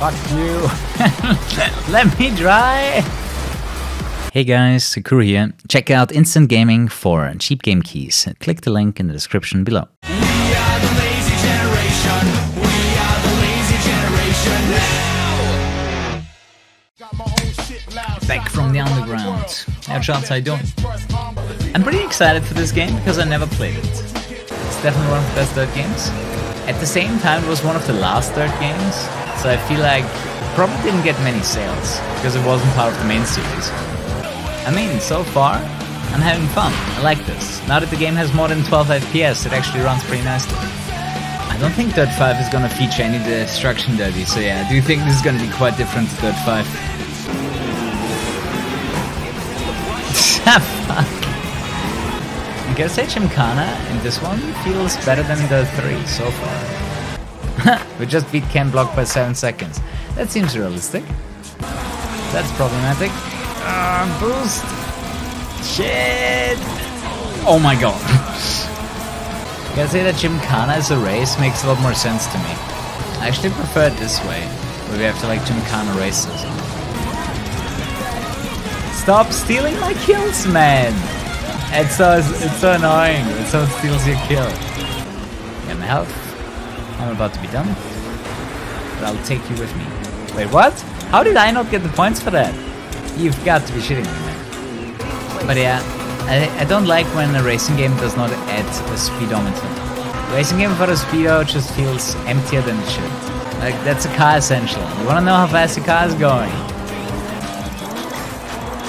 Fuck you. Let me dry. Hey guys, Sakura here. Check out Instant Gaming for cheap game keys. Click the link in the description below. Back from the underground. Shots how you doing? I'm pretty excited for this game because I never played it. It's definitely one of the best Dirt games. At the same time, it was one of the last Dirt games, so I feel like probably didn't get many sales because it wasn't part of the main series. I mean, so far, I'm having fun. I like this. Now that the game has more than 12 FPS, it actually runs pretty nicely. I don't think Dirt 5 is gonna feature any destruction derby, so yeah, I do think this is gonna be quite different to Dirt 5. Fuck. I gotta say Gymkhana in this one feels better than the 3 so far. we just beat Ken Block by 7 seconds. That seems realistic. That's problematic. Uh, boost! Shit! Oh my god. Gotta say that Gymkhana as a race makes a lot more sense to me. I actually prefer it this way, where we have to like Gymkhana races. Stop stealing my kills, man! It's so, it's so annoying when someone steals your kill. Get my health. I'm about to be done. But I'll take you with me. Wait, what? How did I not get the points for that? You've got to be shitting me, man. But yeah, I, I don't like when a racing game does not add a speedometer. Racing game without a speedo just feels emptier than it should. Like, that's a car essential. You wanna know how fast the car is going?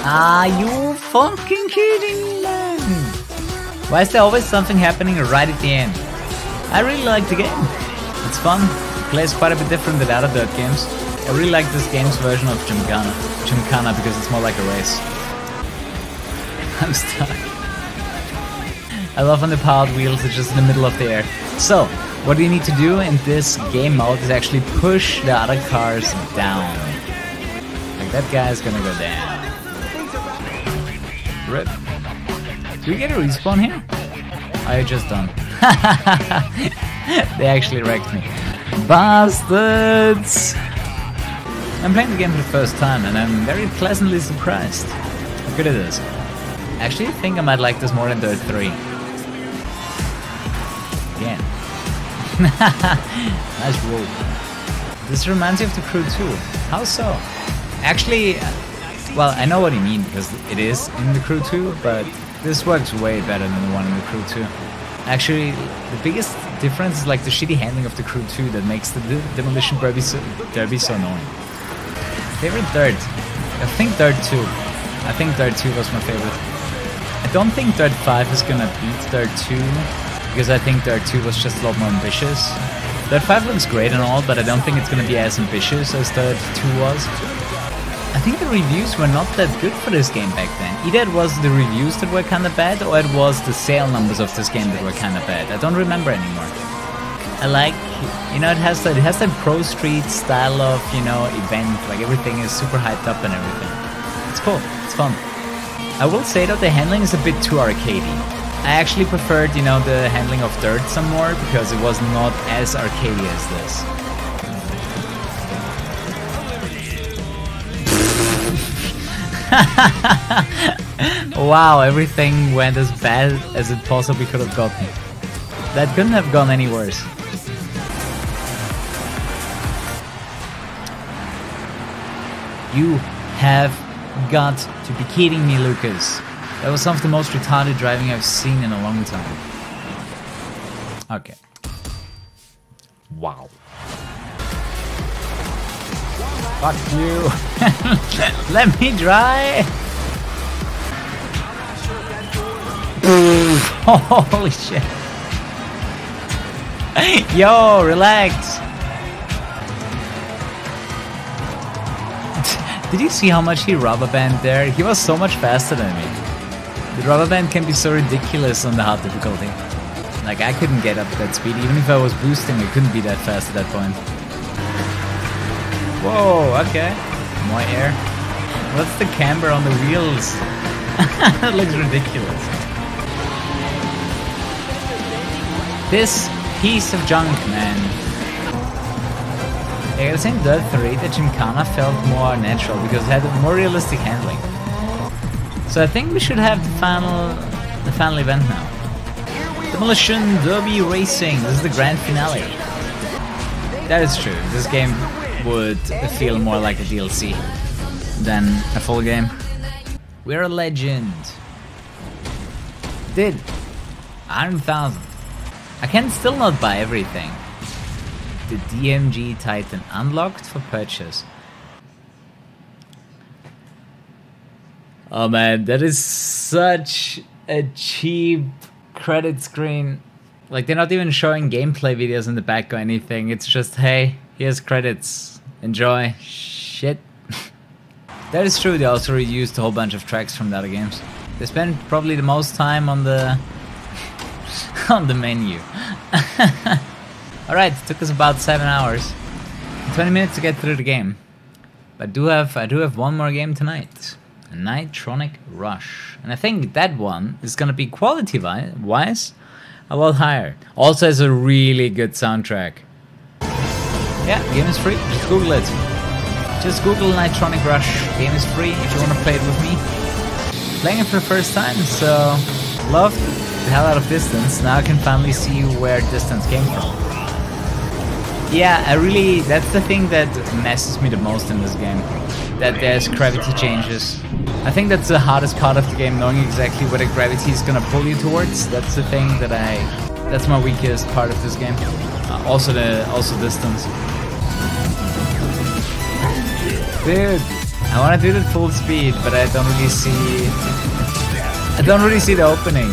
Are you fucking kidding me, man? Why is there always something happening right at the end? I really like the game. It's fun. Plays quite a bit different than other Dirt games. I really like this game's version of Gymkhana, Gymkhana because it's more like a race. I'm stuck. I love when the powered wheels are just in the middle of the air. So, what do you need to do in this game mode is actually push the other cars down. Like that guy is gonna go down. Rip. Do we get a respawn here? Are you just done? they actually wrecked me. Bastards! I'm playing the game for the first time and I'm very pleasantly surprised how good it is. I actually think I might like this more than Dirt 3. Again. nice roll. This reminds me of the Crew 2. How so? Actually, well, I know what you mean because it is in the Crew 2, but this works way better than the one in the Crew 2. Actually, the biggest difference is like the shitty handling of the Crew 2 that makes the Demolition Derby so, derby so annoying. Favorite Dirt? I think Dirt 2. I think Dirt 2 was my favorite. I don't think Dirt 5 is gonna beat Dirt 2 because I think Dirt 2 was just a lot more ambitious. Dirt 5 looks great and all, but I don't think it's gonna be as ambitious as Dirt 2 was. I think the reviews were not that good for this game back then. Either it was the reviews that were kinda bad, or it was the sale numbers of this game that were kinda bad. I don't remember anymore. I like, you know, it has that, it has that Pro Street style of, you know, event, like everything is super hyped up and everything. It's cool, it's fun. I will say though, the handling is a bit too arcadey. I actually preferred, you know, the handling of Dirt some more, because it was not as arcadey as this. wow, everything went as bad as it possibly could have gotten. That couldn't have gone any worse. You have got to be kidding me, Lucas. That was some of the most retarded driving I've seen in a long time. Okay. Wow. Fuck you. Let me dry. Holy shit. Yo, relax. Did you see how much he rubber band there? He was so much faster than me. The rubber band can be so ridiculous on the hard difficulty. Like I couldn't get up that speed, even if I was boosting, I couldn't be that fast at that point. Whoa, okay. More air. What's the camber on the wheels? that looks ridiculous. This piece of junk, man. I gotta say Dirt 3, the Gymkhana felt more natural because it had more realistic handling. So I think we should have the final, the final event now. Demolition Derby Racing, this is the grand finale. That is true, this game would feel more like a DLC than a full game. We're a legend. Did 100,000. I can still not buy everything. The DMG Titan unlocked for purchase. Oh man, that is such a cheap credit screen. Like they're not even showing gameplay videos in the back or anything. It's just, hey, here's credits. Enjoy. Shit. that is true, they also reused a whole bunch of tracks from the other games. They spent probably the most time on the on the menu. Alright, took us about 7 hours. 20 minutes to get through the game. But I do have I do have one more game tonight. Nitronic Rush. And I think that one is gonna be quality wise a lot higher. Also has a really good soundtrack. Yeah, game is free. Just Google it. Just Google Nitronic Rush. Game is free if you want to play it with me. Playing it for the first time, so loved the hell out of distance. Now I can finally see where distance came from. Yeah, I really, that's the thing that messes me the most in this game. That there's gravity changes. I think that's the hardest part of the game, knowing exactly where the gravity is gonna pull you towards. That's the thing that I, that's my weakest part of this game. Uh, also the, also distance. Dude, I wanna do the full speed, but I don't really see, I don't really see the opening.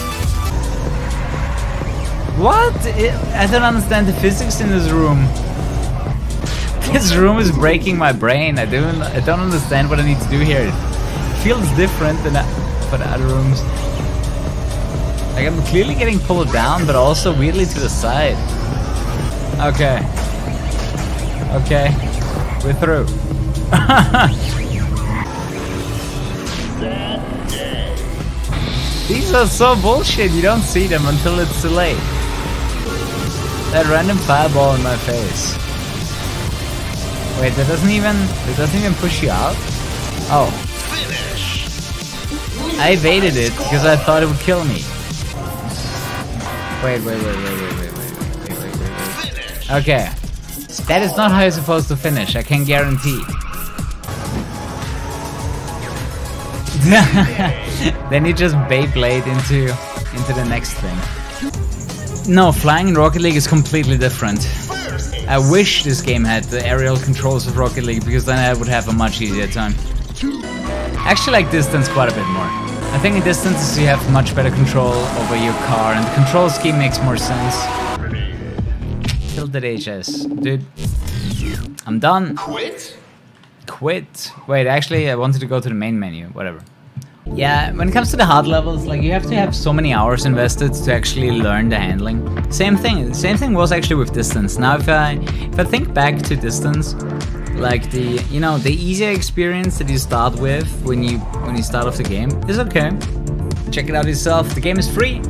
What? I don't understand the physics in this room. This room is breaking my brain. I don't I don't understand what I need to do here. It feels different than for the other rooms. Like I'm clearly getting pulled down, but also weirdly to the side. Okay. Okay. We're through. These are so bullshit, you don't see them until it's too late. That random fireball in my face. Wait, that doesn't even that doesn't even push you out? Oh. I evaded it because I thought it would kill me. Wait, wait, wait, wait, wait, wait, wait, wait, wait, wait, wait. Okay. That is not how you're supposed to finish, I can guarantee. then you just Beyblade into into the next thing. No, flying in Rocket League is completely different. I wish this game had the aerial controls of Rocket League because then I would have a much easier time. I actually like distance quite a bit more. I think in distance you have much better control over your car and the control scheme makes more sense. Kill that HS. Dude. I'm done. Quit? Quit. Wait, actually I wanted to go to the main menu. Whatever. Yeah, when it comes to the hard levels, like you have to have so many hours invested to actually learn the handling. Same thing. Same thing was actually with distance. Now, if I if I think back to distance, like the you know the easier experience that you start with when you when you start off the game is okay. Check it out yourself. The game is free.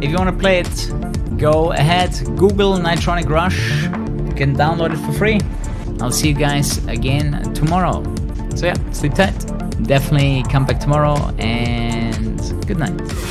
If you want to play it, go ahead. Google Nitronic Rush. You can download it for free. I'll see you guys again tomorrow. So yeah, sleep tight definitely come back tomorrow and good night.